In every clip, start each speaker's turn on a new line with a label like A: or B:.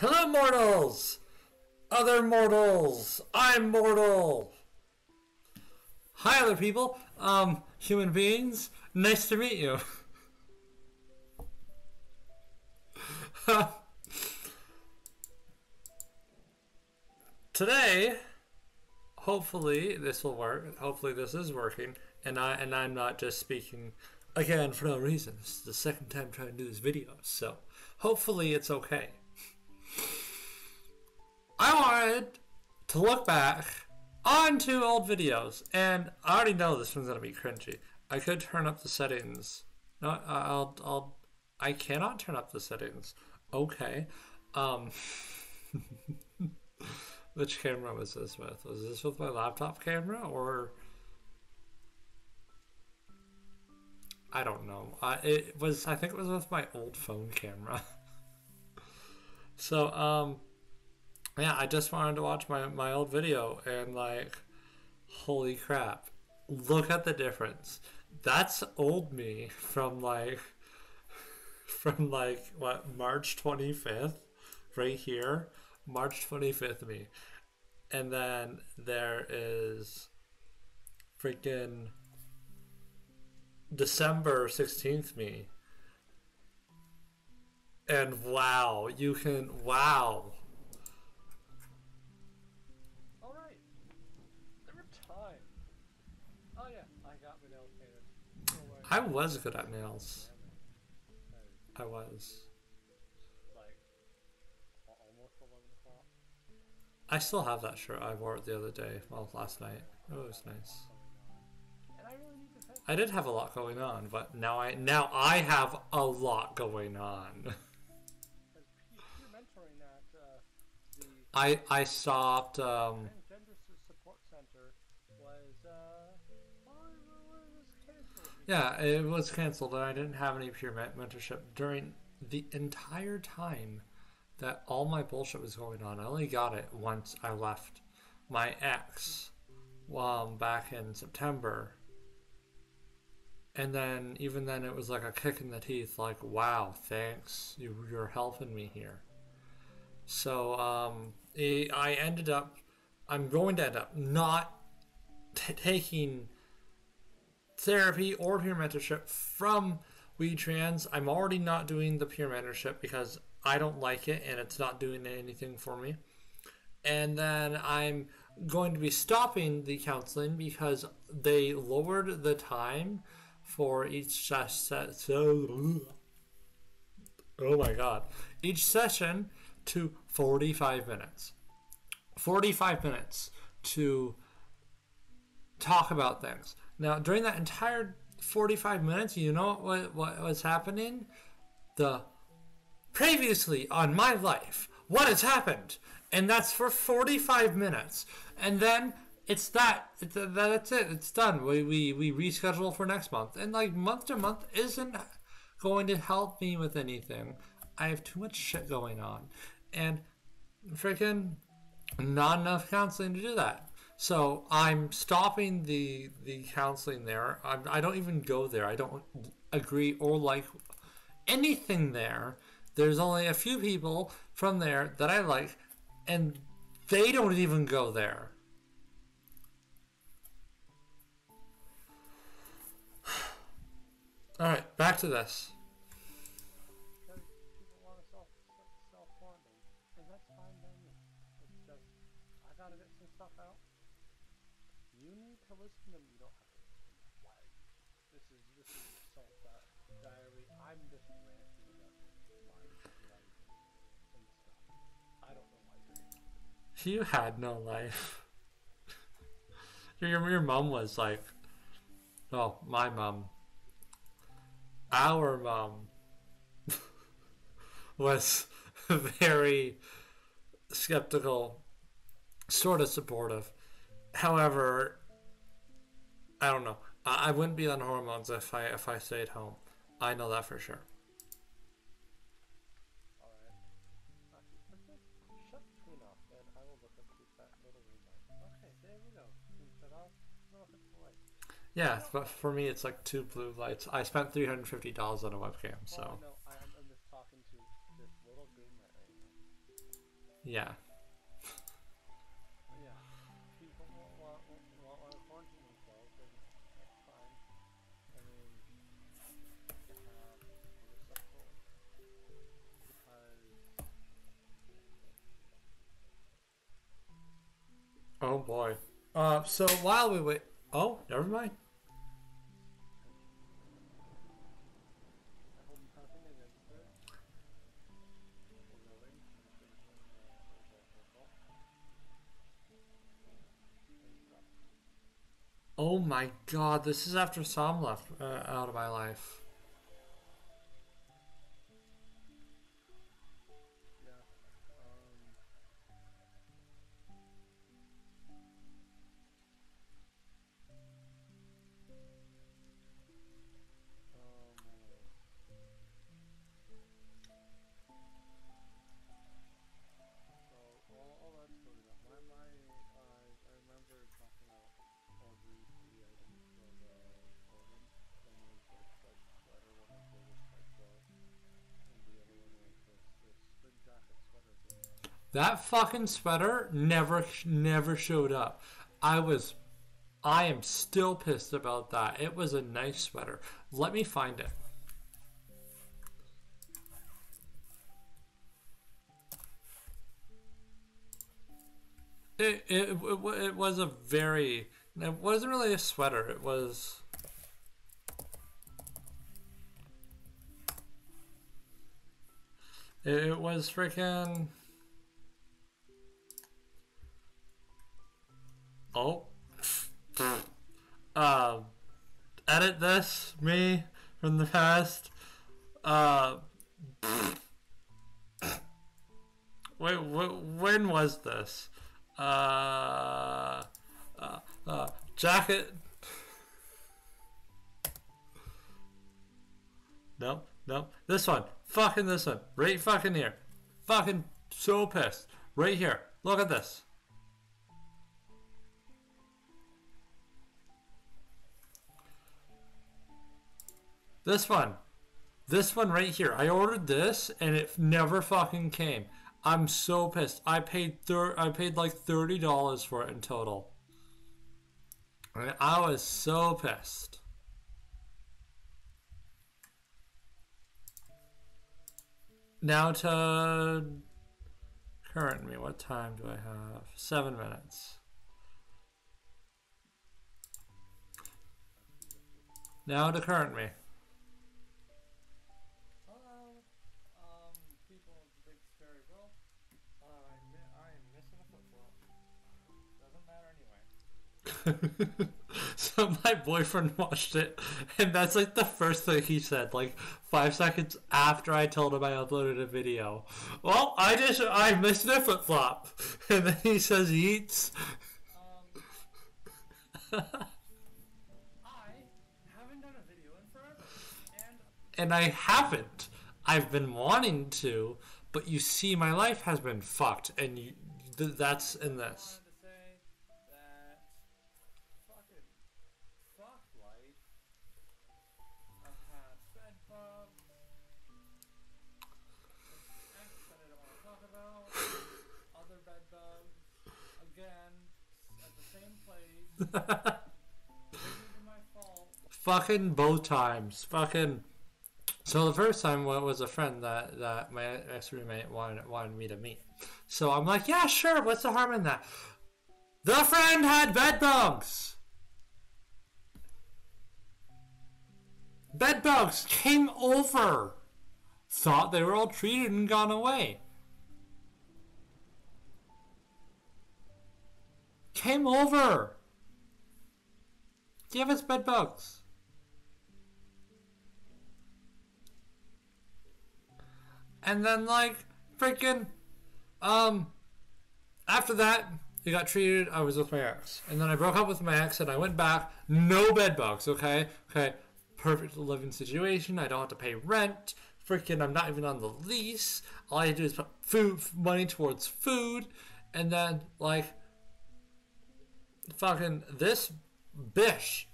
A: Hello, mortals! Other mortals! I'm mortal! Hi, other people! Um, human beings, nice to meet you. Today, hopefully this will work. Hopefully this is working, and I and I'm not just speaking again for no reason. This is the second time trying to do this video, so hopefully it's okay. I wanted to look back on two old videos, and I already know this one's gonna be cringy. I could turn up the settings. No, I'll, I'll, I cannot turn up the settings. Okay. Um, which camera was this with? Was this with my laptop camera or? I don't know. Uh, it was. I think it was with my old phone camera. so um, yeah, I just wanted to watch my my old video and like, holy crap! Look at the difference. That's old me from like from like what March 25th right here March 25th me and then there is freaking December 16th me and wow you can wow
B: I
A: was good at nails I was
B: like al- almost eleven o'clock.
A: I still have that shirt I wore it the other day well last night it was nice
B: I really need to finish.
A: I did have a lot going on, but now I now I have a lot going on.
B: Because you're mentoring at uh,
A: I I stopped. Um, yeah, it was canceled, and I didn't have any peer mentorship during the entire time that all my bullshit was going on. I only got it once I left my ex, um, back in September. And then, even then, it was like a kick in the teeth. Like, wow, thanks, you, you're helping me here. So, um, I ended up, I'm going to end up not t- taking therapy or peer mentorship from WeTrans. I'm already not doing the peer mentorship because I don't like it and it's not doing anything for me. And then I'm going to be stopping the counseling because they lowered the time for each session. So, oh my god, each session to 45 minutes. 45 minutes to talk about things. Now, during that entire 45 minutes, you know what, what was happening? The previously on my life, what has happened? And that's for 45 minutes. And then it's that. It's, that's it. It's done. We, we, we reschedule for next month. And like month to month isn't going to help me with anything. I have too much shit going on. And freaking not enough counseling to do that. So I'm stopping the the counseling there. I'm, I don't even go there. I don't agree or like anything there. There's only a few people from there that I like, and they don't even go there. All right, back to this.
B: You
A: had no life. your your mom was like, oh, my mom. Our mom was very skeptical, sort of supportive. However, I don't know. I, I wouldn't be on hormones if I if I stayed home. I know that for sure. Yeah, but for me, it's like two blue lights. I spent three hundred fifty dollars on a webcam, so
B: no, I, I'm, I'm just talking to this little green light right now.
A: Yeah.
B: Yeah. People want, want, want, want to quarantine themselves, and that's fine. I mean, um, it's up for it. Because
A: Oh boy. Uh, so while we wait. Oh, never mind. Oh my god, this is after Sam left uh, out of my life. That fucking sweater never never showed up. I was I am still pissed about that. It was a nice sweater. Let me find it. It, it, it, it was a very it wasn't really a sweater it was it, it was freaking Oh. Uh, edit this, me, from the past. Uh. Wait, wh- when was this? Uh. Uh. uh jacket. Nope, nope. This one. Fucking this one. Right fucking here. Fucking so pissed. Right here. Look at this. This one. This one right here. I ordered this and it never fucking came. I'm so pissed. I paid thir- I paid like thirty dollars for it in total. And I was so pissed. Now to current me. What time do I have? Seven minutes. Now to current me. Boyfriend watched it, and that's like the first thing he said, like five seconds after I told him I uploaded a video. Well, I just I missed a flip flop, and then he says yeets.
B: Um, I haven't done a video in forever, and
A: and I haven't. I've been wanting to, but you see, my life has been fucked, and you, th- that's in this.
B: Fucking
A: both times. Fucking. So the first time wa- was a friend that, that my ex roommate wanted wanted me to meet. So I'm like, yeah, sure. What's the harm in that? The friend had bed bugs. Bed bugs came over. Thought they were all treated and gone away. Came over. Give us bed bugs. And then like freaking um after that it got treated I was with my ex. And then I broke up with my ex and I went back, no bed bugs, okay? Okay. Perfect living situation. I don't have to pay rent. Freaking I'm not even on the lease. All I do is put food money towards food and then like fucking this bish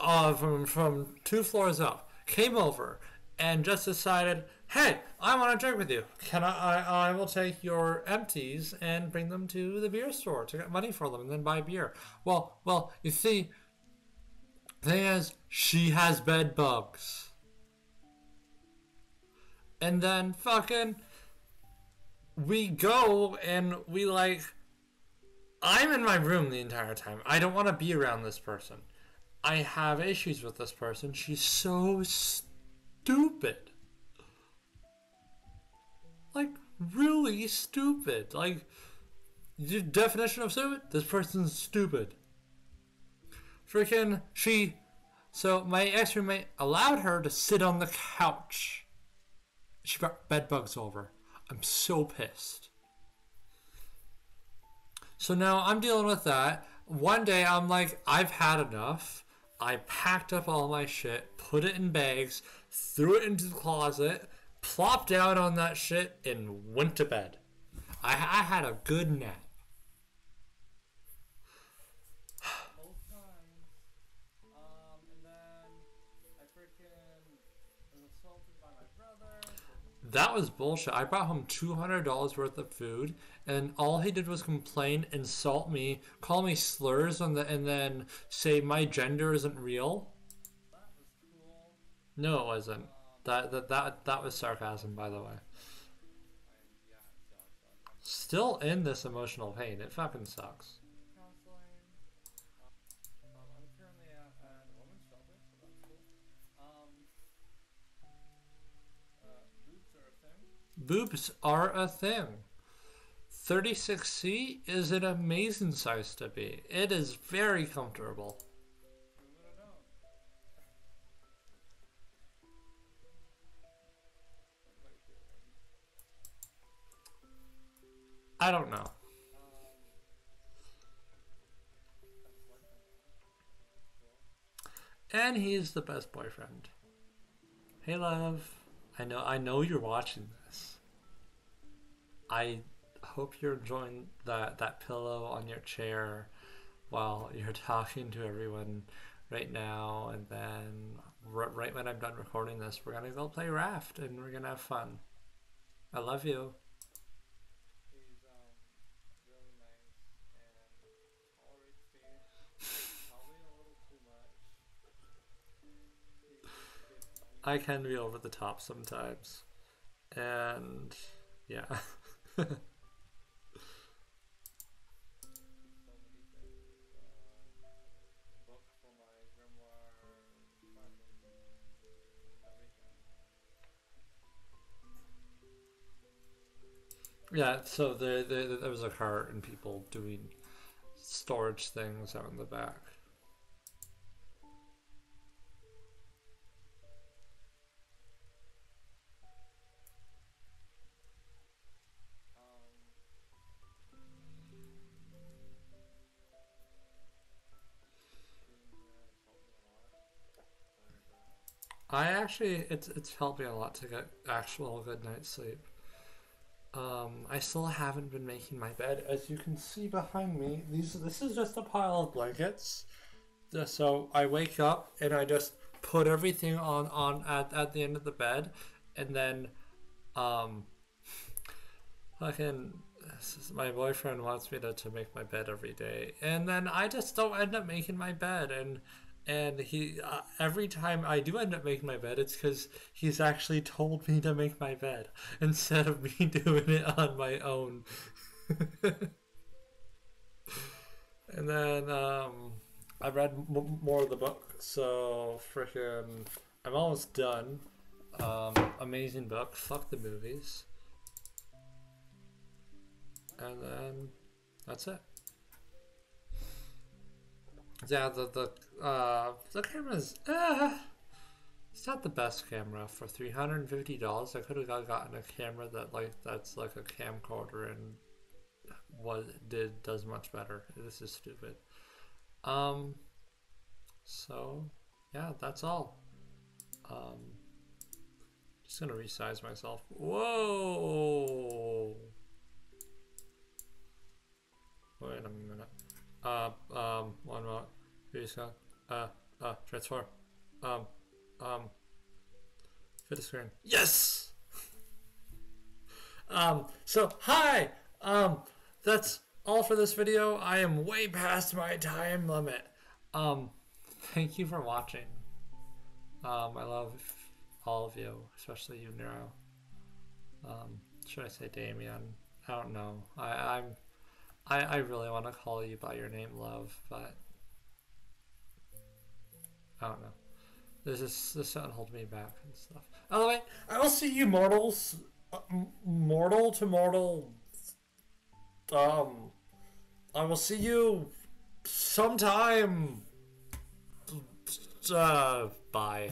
A: uh, from from two floors up came over and just decided hey, I want to drink with you. Can I, I? I will take your empties and bring them to the beer store to get money for them and then buy beer. Well, well, you see, thing is, she has bed bugs. And then fucking, we go and we like, I'm in my room the entire time. I don't want to be around this person. I have issues with this person. She's so stupid. Like, really stupid. Like, the definition of stupid? This person's stupid. Freaking, she. So, my ex roommate allowed her to sit on the couch. She brought bed bugs over. I'm so pissed. So now I'm dealing with that. One day I'm like, I've had enough. I packed up all my shit, put it in bags, threw it into the closet, plopped down on that shit, and went to bed. I, I had a good nap. That was bullshit. I brought home $200 worth of food, and all he did was complain, insult me, call me slurs, and, the, and then say my gender isn't real. No, it wasn't. That, that, that, that was sarcasm, by the way. Still in this emotional pain. It fucking sucks.
C: Boobs are a thing.
A: 36C is an amazing size to be. It is very comfortable. I don't know. And he's the best boyfriend. Hey love. I know I know you're watching this. I hope you're enjoying that that pillow on your chair while you're talking to everyone right now and then r- right when I'm done recording this we're to go play raft and we're to have fun. I love you. I can be over the top sometimes. And yeah. Yeah, so there, there, there was a cart and people doing storage things out in the back. I actually, it's it's helped me a lot to get actual good night's sleep. Um, I still haven't been making my bed, as you can see behind me. These this is just a pile of blankets. So I wake up and I just put everything on on at, at the end of the bed, and then, um, fucking my boyfriend wants me to, to make my bed every day and then i just don't end up making my bed and and he uh, every time i do end up making my bed it's because he's actually told me to make my bed instead of me doing it on my own. And then um i read m- more of the book so freaking i'm almost done. Um amazing book. Fuck the movies. And then that's it. Yeah, the the uh, the camera's uh, it's not the best camera for three hundred and fifty dollars. I could have gotten a camera that like that's like a camcorder and what did does much better. This is stupid. Um. So yeah, that's all. Um. Just gonna resize myself. Whoa. Wait a minute. Uh, um, one more. Rescan. Uh, uh, transform. Um, um, fit the screen. Yes! Um, so hi. Um, that's all for this video. I am way past my time limit. Um, thank you for watching. Um, I love all of you, especially you, Nero. Um, should I say Damien? I don't know. I, I'm, I, I really want to call you by your name, Love, but I don't know. This is this doesn't hold me back and stuff. By the way, I will see you mortals, uh, mortal to mortal. Um, I will see you sometime. Uh, bye.